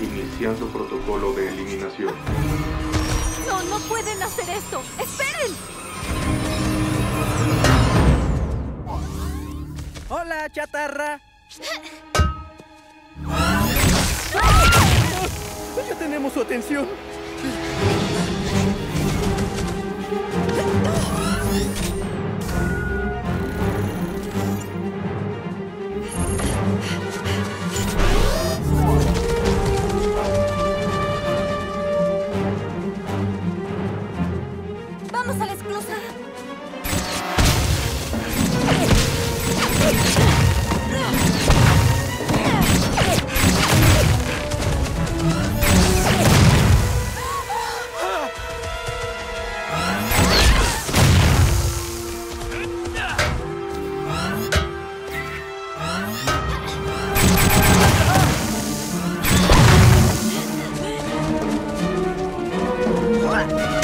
iniciando protocolo de eliminación. No, no pueden hacer esto. ¡Esperen! Hola, chatarra. Ya tenemos su atención. ¡Vamos a la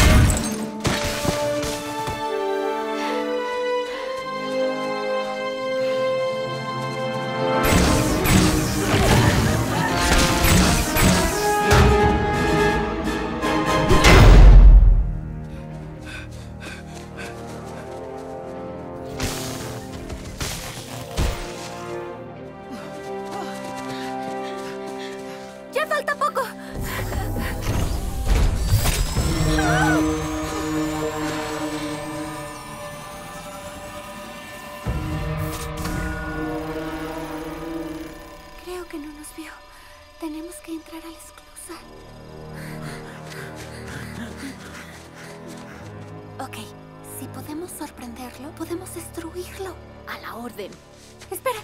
falta poco! Creo que no nos vio. Tenemos que entrar a la esclusa. Ok, si podemos sorprenderlo, podemos destruirlo. A la orden. Espera.